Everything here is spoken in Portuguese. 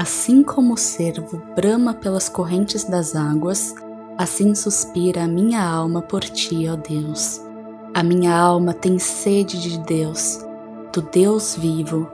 Assim como o cervo brama pelas correntes das águas, assim suspira a minha alma por ti, ó Deus. A minha alma tem sede de Deus, do Deus vivo